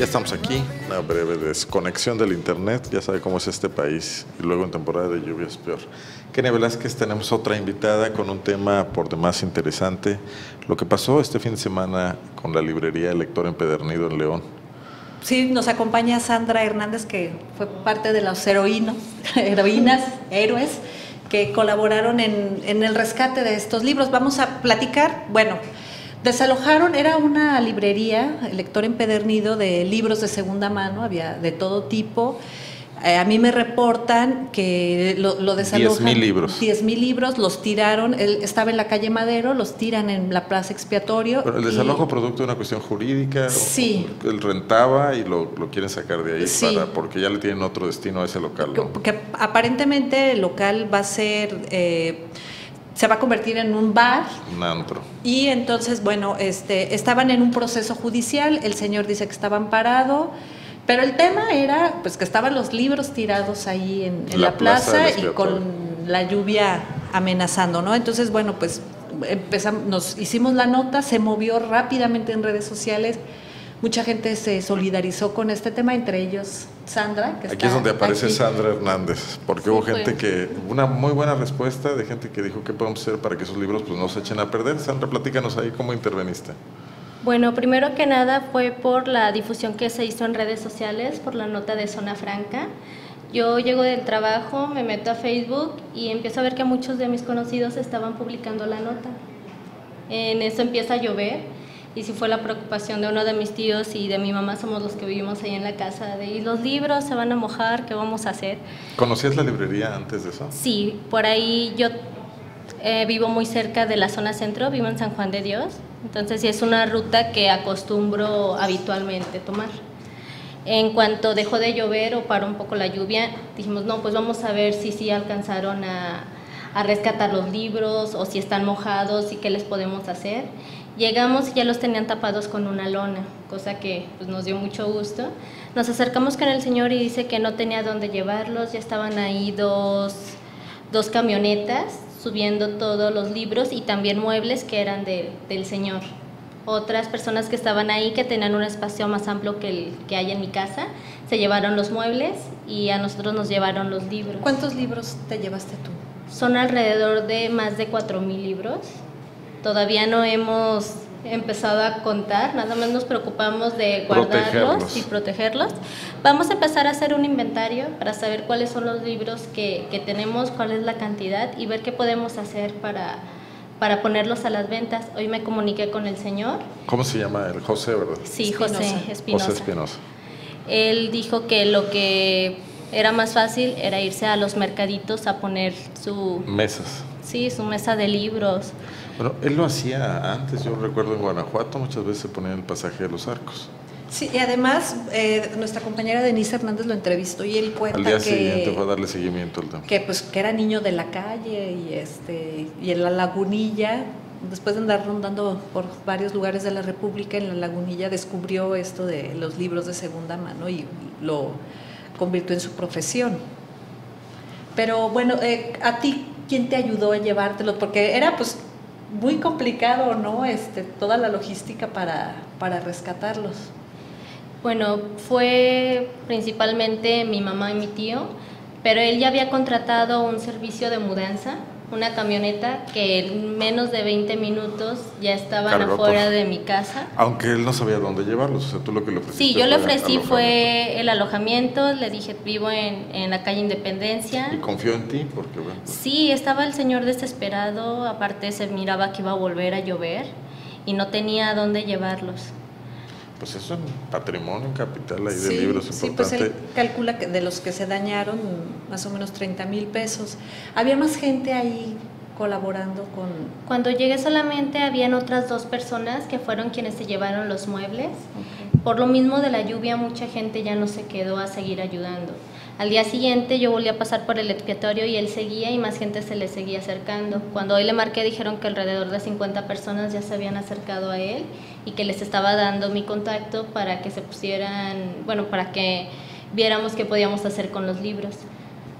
Ya estamos aquí, una breve desconexión del internet, ya sabe cómo es este país y luego en temporada de lluvias peor. Kenia Velázquez, tenemos otra invitada con un tema por demás interesante, lo que pasó este fin de semana con la librería El Lector Empedernido en León. Sí, nos acompaña Sandra Hernández, que fue parte de los heroínos, heroínas, héroes, que colaboraron en, en el rescate de estos libros. Vamos a platicar, bueno, Desalojaron, era una librería, el lector empedernido de libros de segunda mano, había de todo tipo. Eh, a mí me reportan que lo, lo desalojan. 10.000 libros. 10.000 libros, los tiraron. Él estaba en la calle Madero, los tiran en la plaza expiatorio. Pero el desalojo producto de una cuestión jurídica. Sí. O, él rentaba y lo, lo, quieren sacar de ahí sí. para, porque ya le tienen otro destino a ese local. ¿no? Que, que aparentemente el local va a ser. Eh, se va a convertir en un bar. Un antro. Y entonces, bueno, este, estaban en un proceso judicial, el señor dice que estaba amparado, pero el tema era pues que estaban los libros tirados ahí en, en la, la, plaza, plaza y con la lluvia amenazando, ¿no? Entonces, bueno, pues empezamos, nos hicimos la nota, se movió rápidamente en redes sociales, mucha gente se solidarizó con este tema, entre ellos Sandra. Que aquí está es donde aparece aquí. Sandra Hernández, porque sí, hubo gente que, una muy buena respuesta de gente que dijo qué podemos hacer para que esos libros pues, no se echen a perder. Sandra, platícanos ahí cómo interveniste. Bueno, primero que nada fue por la difusión que se hizo en redes sociales, por la nota de Zona Franca. Yo llego del trabajo, me meto a Facebook y empiezo a ver que muchos de mis conocidos estaban publicando la nota. En eso empieza a llover y si fue la preocupación de uno de mis tíos y de mi mamá, somos los que vivimos ahí en la casa, de y los libros se van a mojar, ¿qué vamos a hacer? ¿Conocías la librería antes de eso? Sí, por ahí yo eh, vivo muy cerca de la zona centro, vivo en San Juan de Dios, entonces sí es una ruta que acostumbro habitualmente tomar. En cuanto dejó de llover o paró un poco la lluvia, dijimos, no, pues vamos a ver si sí alcanzaron a, a rescatar los libros o si están mojados y qué les podemos hacer. Llegamos y ya los tenían tapados con una lona, cosa que pues, nos dio mucho gusto. Nos acercamos con el señor y dice que no tenía dónde llevarlos, ya estaban ahí dos, dos camionetas subiendo todos los libros y también muebles que eran de, del señor. Otras personas que estaban ahí, que tenían un espacio más amplio que el que hay en mi casa, se llevaron los muebles y a nosotros nos llevaron los libros. ¿Cuántos libros te llevaste tú? Son alrededor de más de 4.000 libros. Todavía no hemos empezado a contar, nada más nos preocupamos de guardarlos protegerlos. y protegerlos. Vamos a empezar a hacer un inventario para saber cuáles son los libros que, que tenemos, cuál es la cantidad y ver qué podemos hacer para, para ponerlos a las ventas. Hoy me comuniqué con el señor. ¿Cómo se llama? El José, ¿verdad? Sí, José Espinosa. José Espinosa. Él dijo que lo que era más fácil era irse a los mercaditos a poner su... Mesas. Sí, su mesa de libros. Bueno, él lo hacía antes, yo recuerdo en Guanajuato muchas veces se ponía el pasaje de los arcos. Sí, y además eh, nuestra compañera Denise Hernández lo entrevistó y él cuenta Al día que, siguiente fue a darle seguimiento al tema. que pues que era niño de la calle y este y en la lagunilla después de andar rondando por varios lugares de la República en la lagunilla descubrió esto de los libros de segunda mano y lo convirtió en su profesión. Pero bueno, eh, a ti quién te ayudó a llevártelos porque era pues muy complicado, ¿no? Este, toda la logística para, para rescatarlos. Bueno, fue principalmente mi mamá y mi tío, pero él ya había contratado un servicio de mudanza, una camioneta que en menos de 20 minutos ya estaban Cargó afuera de mi casa. Aunque él no sabía dónde llevarlos, o sea, tú lo que le ofreciste. Sí, yo le fue ofrecí fue el alojamiento, le dije vivo en, en la calle Independencia. Y confió en ti, porque bueno. pues, Sí, estaba el señor desesperado, aparte se miraba que iba a volver a llover y no tenía dónde llevarlos. Pues eso en patrimonio, en capital ahí de libros es sí, pues importante. él calcula que de los que se dañaron más o menos 30 mil pesos. Había más gente ahí colaborando con... Cuando llegué solamente habían otras dos personas que fueron quienes se llevaron los muebles. Por lo mismo de la lluvia mucha gente ya no se quedó a seguir ayudando. Al día siguiente yo volví a pasar por el expiatorio y él seguía y más gente se le seguía acercando. Cuando hoy le marqué dijeron que alrededor de 50 personas ya se habían acercado a él y que les estaba dando mi contacto para que se pusieran, bueno, para que viéramos qué podíamos hacer con los libros.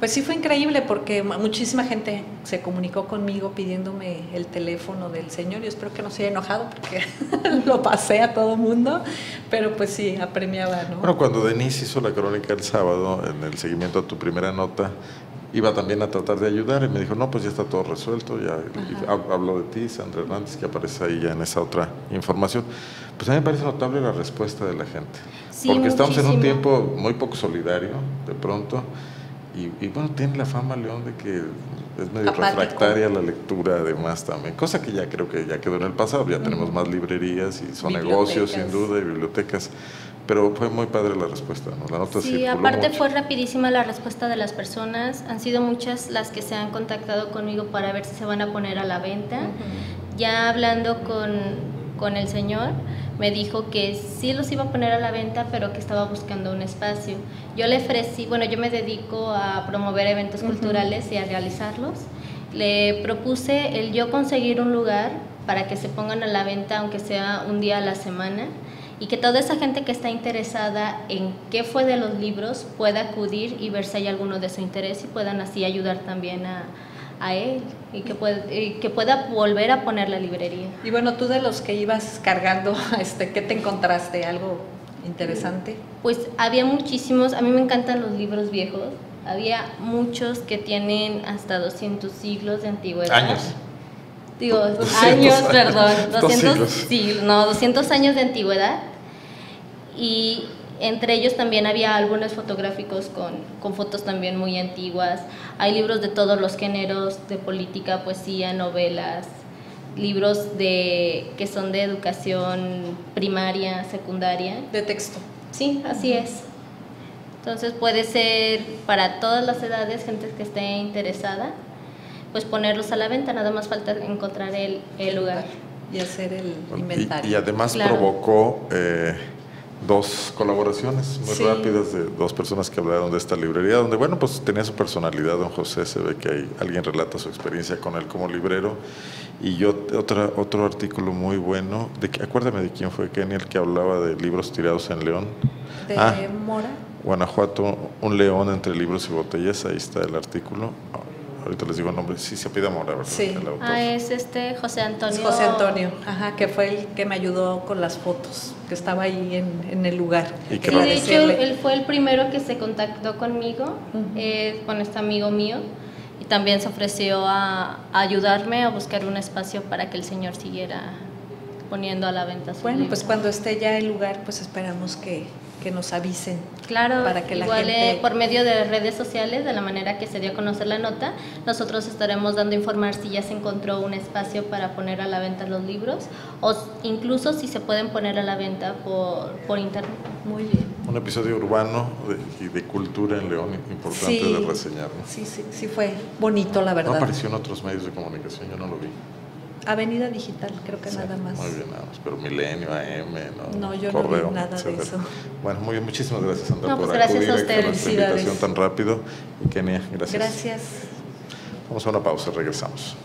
Pues sí fue increíble porque muchísima gente se comunicó conmigo pidiéndome el teléfono del señor. Yo espero que no se haya enojado porque lo pasé a todo mundo, pero pues sí, apremiaba, ¿no? Bueno, cuando Denise hizo la crónica el sábado, en el seguimiento a tu primera nota, iba también a tratar de ayudar y me dijo, no, pues ya está todo resuelto, ya hablo de ti, Sandra Hernández, que aparece ahí ya en esa otra información. Pues a mí me parece notable la respuesta de la gente, porque estamos en un tiempo muy poco solidario, de pronto, y, bueno, tiene la fama León de que es medio refractaria la lectura además también, cosa que ya creo que ya quedó en el pasado, ya tenemos más librerías y son negocios sin duda y bibliotecas, pero fue muy padre la respuesta, ¿no? La nota sí, aparte fue rapidísima la respuesta de las personas, han sido muchas las que se han contactado conmigo para ver si se van a poner a la venta, ya hablando con, con el señor, me dijo que sí los iba a poner a la venta, pero que estaba buscando un espacio. Yo le ofrecí, bueno, yo me dedico a promover eventos culturales y a realizarlos. Le propuse el yo conseguir un lugar para que se pongan a la venta, aunque sea un día a la semana, y que toda esa gente que está interesada en qué fue de los libros pueda acudir y ver si hay alguno de su interés y puedan así ayudar también a, a él y que, que pueda volver a poner la librería. Y bueno, tú de los que ibas cargando, este, ¿qué te encontraste? ¿Algo interesante? Pues había muchísimos, a mí me encantan los libros viejos, había muchos que tienen hasta 200 siglos de antigüedad. Años. Digo, años, perdón, 200, no, 200 años de antigüedad. Y entre ellos también había álbumes fotográficos con, con, fotos también muy antiguas. Hay libros de todos los géneros, de política, poesía, novelas, libros de, que son de educación primaria, secundaria. De texto. Sí, así es. Entonces puede ser para todas las edades, gente que esté interesada, pues ponerlos a la venta, nada más falta encontrar el, el lugar. Y hacer el inventario. Y, además provocó... Eh, dos colaboraciones muy rápidas de dos personas que hablaron de esta librería, donde, bueno, pues tenía su personalidad, don José, se ve que hay, alguien relata su experiencia con él como librero, y yo, otra, otro artículo muy bueno, de, acuérdame de quién fue Kenny, el que hablaba de libros tirados en León. De ah, Mora. Guanajuato, un león entre libros y botellas, ahí está el artículo ahorita les digo el nombre, sí se pide Mora, ¿verdad? Sí. Ah, es este José Antonio. José Antonio, ajá, que fue el que me ayudó con las fotos, que estaba ahí en, en el lugar. ¿Y sí, de hecho, él fue el primero que se contactó conmigo, eh, con este amigo mío, y también se ofreció a, a, ayudarme a buscar un espacio para que el señor siguiera poniendo a la venta su Bueno, pues cuando esté ya el lugar, pues esperamos que que nos avisen. Claro, para que la igual gente... por medio de redes sociales, de la manera que se dio a conocer la nota, nosotros estaremos dando a informar si ya se encontró un espacio para poner a la venta los libros o incluso si se pueden poner a la venta por, por internet. Muy bien. Un episodio urbano y de, cultura en León importante de reseñar. Sí, sí, sí fue bonito, la verdad. No apareció en otros medios de comunicación, yo no lo vi. Avenida Digital, creo que nada más. Muy bien, nada más, pero Milenio, AM, ¿no? No, yo no vi nada de eso. Bueno, muy bien, muchísimas gracias, Sandra, por pues acudir a, esta invitación tan rápido. Y Kenia, gracias. Gracias. Vamos a una pausa, regresamos.